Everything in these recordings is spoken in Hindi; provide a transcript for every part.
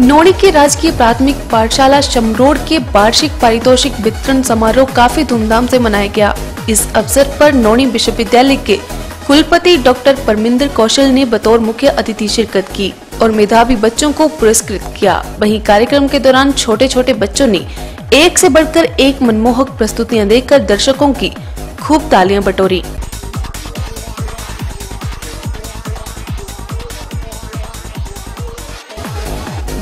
नोड़ी के राजकीय प्राथमिक पाठशाला शमरोड के वार्षिक पारितोषिक वितरण समारोह काफ़ी धूमधाम से मनाया गया। इस अवसर पर नोनी विश्वविद्यालय के कुलपति डॉक्टर परमिंदर कौशल ने बतौर मुख्य अतिथि शिरकत की और मेधावी बच्चों को पुरस्कृत किया। वहीं कार्यक्रम के दौरान छोटे छोटे बच्चों ने एक से बढ़कर एक मनमोहक प्रस्तुतियाँ देकर दर्शकों की खूब तालियाँ बटोरी।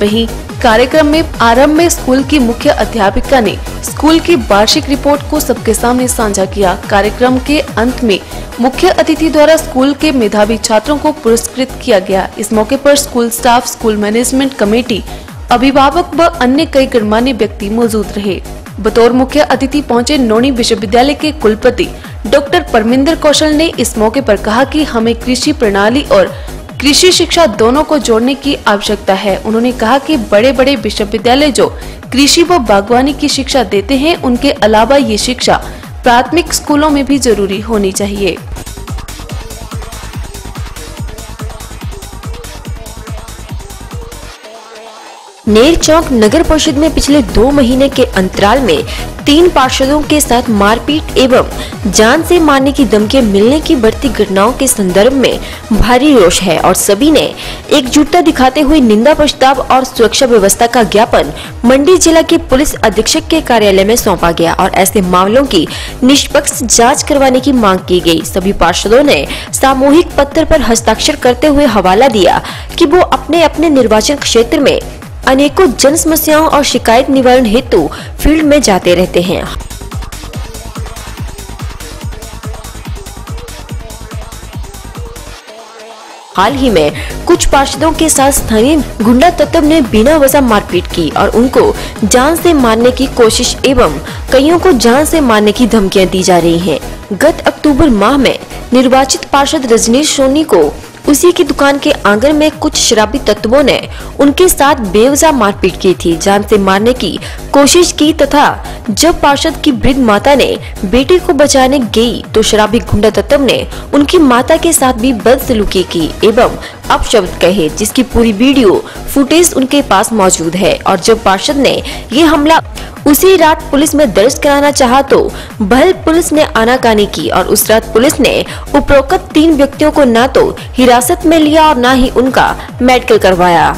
वहीं कार्यक्रम में आरंभ में स्कूल की मुख्य अध्यापिका ने स्कूल की वार्षिक रिपोर्ट को सबके सामने साझा किया। कार्यक्रम के अंत में मुख्य अतिथि द्वारा स्कूल के मेधावी छात्रों को पुरस्कृत किया गया। इस मौके पर school staff, school management committee, अभिभावक व अन्य कई गणमान्य व्यक्ति मौजूद रहे। बतौर मुख्य अतिथि पहुँचे नोनी विश्वविद्यालय के कुलपति डॉक्टर परमिंदर कौशल ने इस मौके पर कहा कि हमें कृषि प्रणाली और कृषि शिक्षा दोनों को जोड़ने की आवश्यकता है। उन्होंने कहा कि बड़े बड़े विश्वविद्यालय जो कृषि व बागवानी की शिक्षा देते हैं, उनके अलावा ये शिक्षा प्राथमिक स्कूलों में भी ज़रूरी होनी चाहिए। नेर चौक नगर परिषद में पिछले दो महीने के अंतराल में तीन पार्षदों के साथ मारपीट एवं जान से मारने की धमकियाँ मिलने की बढ़ती घटनाओं के संदर्भ में भारी रोष है और सभी ने एकजुटता दिखाते हुए निंदा प्रस्ताव और सुरक्षा व्यवस्था का ज्ञापन मंडी जिला के पुलिस अधीक्षक के कार्यालय में सौंपा गया और ऐसे मामलों की निष्पक्ष जाँच करवाने की मांग की गई सभी पार्षदों ने सामूहिक पत्र पर हस्ताक्षर करते हुए हवाला दिया कि वो अपने अपने निर्वाचन क्षेत्र में अनेकों जन समस्याओं और शिकायत निवारण हेतु फ़ील्ड में जाते रहते हैं हाल ही में कुछ पार्षदों के साथ स्थानीय गुंडा तत्व ने बिना वजह मारपीट की और उनको जान से मारने की कोशिश एवं कईयों को जान से मारने की धमकियाँ दी जा रही हैं। गत अक्टूबर माह में निर्वाचित पार्षद रजनीश सोनी को उसी की दुकान के आँगन में कुछ शराबी तत्वों ने उनके साथ बेवजह मारपीट की थी। जान से मारने की कोशिश की तथा जब पार्षद की वृद्ध माता ने बेटे को बचाने गई तो शराबी गुंडा तत्व ने उनकी माता के साथ भी बदसलूकी की एवं अपशब्द कहे, जिसकी पूरी वीडियो फुटेज उनके पास मौजूद है। और जब पार्षद ने ये हमला उसी रात पुलिस में दर्ज कराना चाहा तो बहल पुलिस ने आनाकानी की और उस रात पुलिस ने उपरोक्त तीन व्यक्तियों को न तो हिरासत में लिया और न ही उनका मेडिकल करवाया।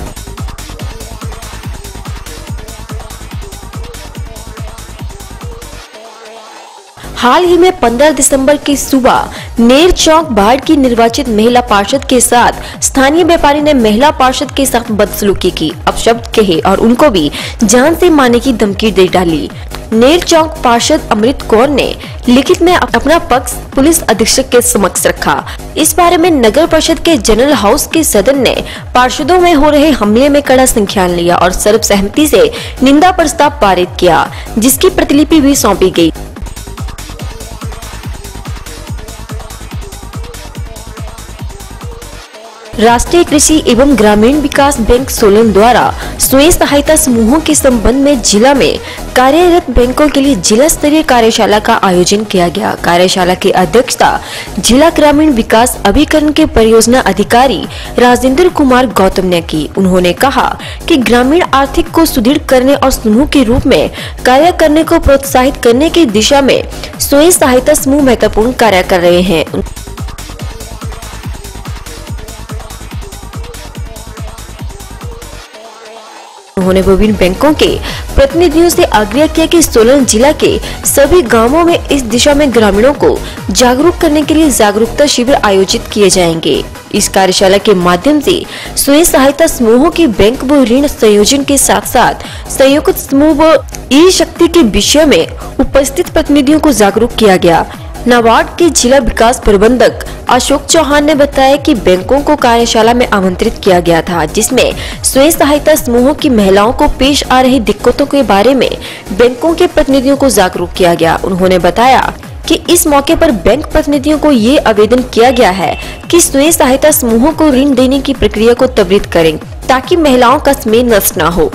हाल ही में 15 दिसंबर की सुबह नेर चौक बाढ़ की निर्वाचित महिला पार्षद के साथ स्थानीय व्यापारी ने महिला पार्षद के साथ बदसलूकी की। अपशब्द कहे और उनको भी जान से मारने की धमकी दे डाली। नेर चौक पार्षद अमृत कौर ने लिखित में अपना पक्ष पुलिस अधीक्षक के समक्ष रखा। इस बारे में नगर परिषद के जनरल हाउस के सदन ने पार्षदों में हो रहे हमले में कड़ा संख्यान लिया और सर्वसहमति से निंदा प्रस्ताव पारित किया, जिसकी प्रतिलिपि भी सौंपी गई। राष्ट्रीय कृषि एवं ग्रामीण विकास बैंक सोलन द्वारा स्वयं सहायता समूहों के संबंध में जिला में कार्यरत बैंकों के लिए जिला स्तरीय कार्यशाला का आयोजन किया गया। कार्यशाला की अध्यक्षता जिला ग्रामीण विकास अभिकरण के परियोजना अधिकारी राजेंद्र कुमार गौतम ने की। उन्होंने कहा कि ग्रामीण आर्थिक को सुदृढ़ करने और समूह के रूप में कार्य करने को प्रोत्साहित करने की दिशा में स्वयं सहायता समूह महत्वपूर्ण कार्य कर रहे हैं। उन्होंने विभिन्न बैंकों के प्रतिनिधियों से आग्रह किया कि सोलन जिला के सभी गाँवों में इस दिशा में ग्रामीणों को जागरूक करने के लिए जागरूकता शिविर आयोजित किए जाएँगे। इस कार्यशाला के माध्यम से स्वयं सहायता समूहों के बैंक व ऋण संयोजन के साथ साथ संयुक्त समूह व ई शक्ति के विषय में उपस्थित प्रतिनिधियों को जागरूक किया गया। नाबार्ड के जिला विकास प्रबंधक अशोक चौहान ने बताया कि बैंकों को कार्यशाला में आमंत्रित किया गया था, जिसमें स्वयं सहायता समूहों की महिलाओं को पेश आ रही दिक्कतों के बारे में बैंकों के प्रतिनिधियों को जागरूक किया गया। उन्होंने बताया कि इस मौके पर बैंक प्रतिनिधियों को ये आवेदन किया गया है कि स्वयं सहायता समूहों को ऋण देने की प्रक्रिया को त्वरित करें, ताकि महिलाओं का समय नष्ट न हो।